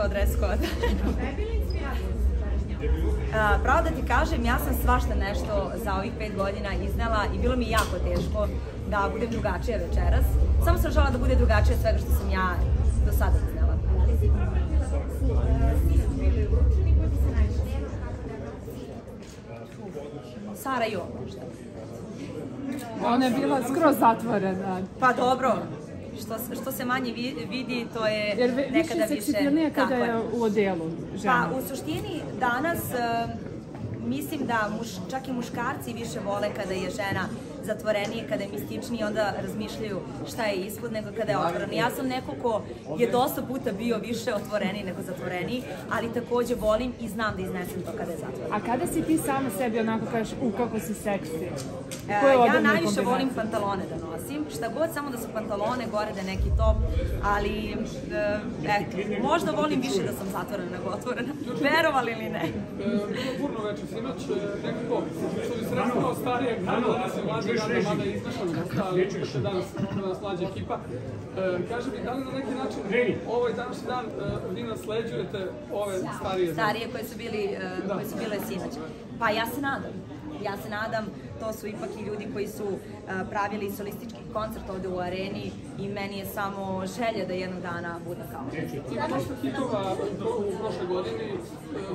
kao dress code. A, pravo da ti kažem, ja sam svašta nešto za ovih pet godina iznela i bilo mi jako teško da budem drugačija večeras. Samo sam žela da bude drugačija svega što sam ja do sada iznela. Sara Jo možda. Ona je bila skroz zatvorena. Pa dobro, što, što se manje vi- vidi, to je Jer ve- više nekada više... seksipilnije kada je u odelu žena. Pa u suštini danas mislim da muš, čak i muškarci više vole kada je žena zatvorenije, kada je mističniji, onda razmišljaju šta je ispod nego kada je otvoren. Ja sam neko ko je dosta puta bio više otvoreniji nego zatvoreniji, ali takođe volim i znam da iznesem to kada je zatvoren. A kada si ti sama sebi onako kažeš, u kako si seksi? E, Koje ja najviše volim pantalone da nosim, šta god, samo da su pantalone, gore da je neki top, ali e, eto, možda volim više da sam zatvorena nego otvorena, verovali ili ne. E, bilo burno večer sinoć, nekako, starije kako da se mlađe rada, mada je iznašano dosta, ali je danas, danas mlađa ekipa. E, kaže mi, da li na neki način ovaj današnji dan e, vi nasleđujete ove starije Starije koje su, bili, e, koje su bile sinoć. Pa ja se nadam. Ja se nadam, to su ipak i ljudi koji su pravili solistički koncert ovde u areni i meni je samo želja da jednog dana budem kao oni. Ima dosta hitova u, pro- u prošloj godini, e,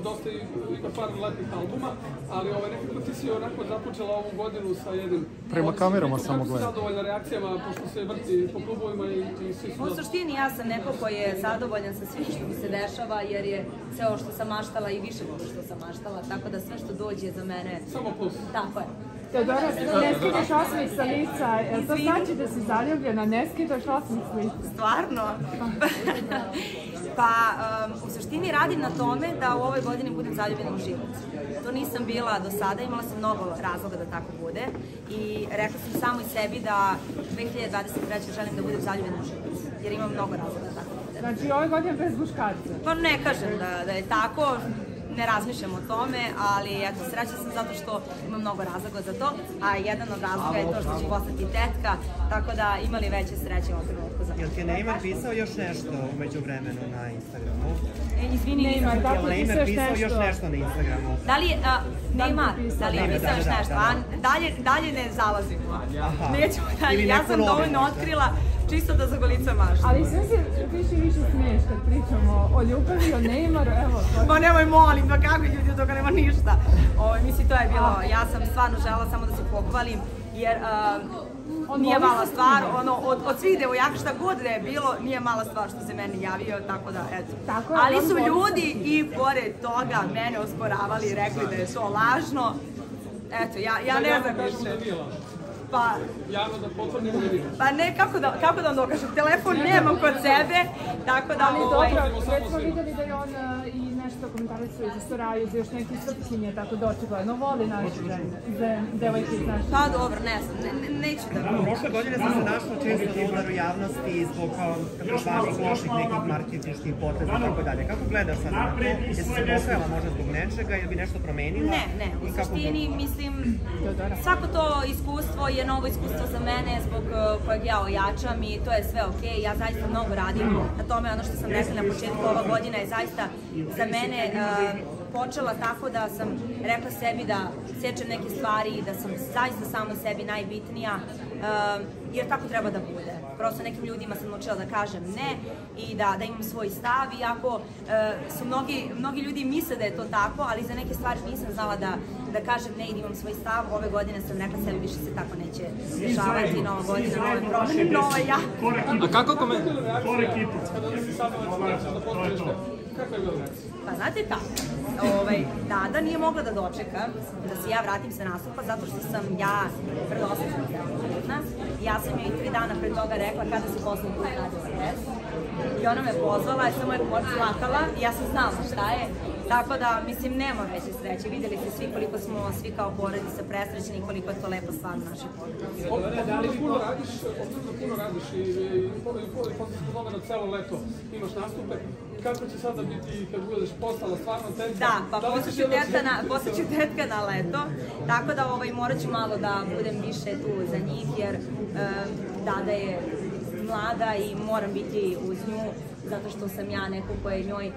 dosta i, ima par letnih albuma, ali ovaj, nekako ti si onako započela ovu godinu sa jednim... Prema kamerama kako samo si gledam. zadovoljna reakcijama, pošto se vrti po klubovima i, i svi su... U suštini ja sam neko ko je zadovoljan sa svim što mi se dešava jer je sve ovo što sam maštala i više što sam maštala, tako da sve što dođe za mene, Samo plus. tako je. Teodora, ne skidaš osmih sa lica, to znači da si zaljubljena, ne skidaš osmih sa lica? Stvarno? pa, um, u suštini radim na tome da u ovoj godini budem zaljubljena u život. To nisam bila do sada, imala sam mnogo razloga da tako bude i rekla sam samo i sebi da 2023. želim da budem zaljubljena u život, jer imam mnogo razloga da tako bude. Znači, ove godine bez muškarca. Pa ne kažem da, da je tako, ne razmišljam o tome, ali eto, sreća sam zato što imam mnogo razloga za to, a jedan od razloga je to što ću postati tetka, tako da imali veće sreće u ovom trenutku za Jel ti je Neymar pisao još nešto umeđu vremenu na Instagramu? E, izvini, Neymar, nisam da. Jel Tako, Neymar pisao još nešto? na Instagramu? Da li, a, Neymar, da li je pisao da, još da, nešto, da, a da. dalje, dalje ne zalazimo. Nećemo dalje, ja sam dovoljno možda. otkrila, čisto da za golica mašta. Ali sve se više i više smiješ kad pričamo o ljubavi, o Neymaru, evo. Ma nemoj molim, pa kako ljudi od toga nema ništa. O, mislim, to je bilo, ja sam stvarno žela samo da se pohvalim, jer uh, On nije mala stvar, ono, od, od svih devojaka šta god da je bilo, nije mala stvar što se meni javio, tako da, eto. Tako je, Ali su ljudi i pored toga mene osporavali i rekli da je to lažno. Eto, ja, ja ne znam kažemo da više. Pa, Javno da potvrdimo da nije. pa ne, kako da, kako da vam dokažem, telefon nemam kod sebe, tako da, Ali ovaj, dobro, već smo videli da je on e, i nešto komentarisuje za Soraju, za još neke srpkinje, tako da očigledno voli naše žene, za devojke iz naše. pa dobro, ne znam, ne, ne, neću da... Prošle godine sam se našla često na udaru javnosti zbog um, takozvanih loših nekih marketinških poteza i tako dalje. Kako gledaš sad na to? Jesi se pokajala možda zbog nečega ili bi nešto promenila? Ne, ne, u I kako suštini mislim svako to iskustvo je novo iskustvo za mene zbog uh, kojeg ja ojačam i to je sve okej. Ja zaista mnogo radim na tome, ono što sam rekla na početku, ova godina je zaista za mene uh, počela tako da sam rekla sebi da sečem neke stvari i da sam zaista samo sebi najbitnija, uh, jer tako treba da bude. Prosto nekim ljudima sam naučila da kažem ne i da, da imam svoj stav, iako uh, su mnogi, mnogi ljudi misle da je to tako, ali za neke stvari nisam znala da, da kažem ne i da imam svoj stav. Ove godine sam rekla sebi više se tako neće dešavati, nova godina, nove promene, nova ja. A kako komen... Kada si saznala da potvoriš da Kakva je? Pa znate kako, ovaj, Dada nije mogla da dočeka da se ja vratim sa nastupa zato što sam ja predosećena trenutna. Ja sam joj tri dana pre toga rekla kada se poslednji put radila test. I ona me pozvala, ja sam moje plakala i ja sam znala šta je. Tako da, mislim, nema veće sreće. Videli ste svi koliko smo svi kao porodica presrećeni i koliko je to lepa stvar u našoj porodici. Obzirom da puno radiš, obzirom da puno radiš i, i, i, i, posle da celo leto imaš nastupe, kako će sada biti kad budeš postala stvarno tetka? Da, pa li jednog tetka na, tetka na leto, tako da ovaj, morat ću malo da budem više tu za njih, jer Dada je mlada i moram biti uz nju, zato što sam ja neko ko je njoj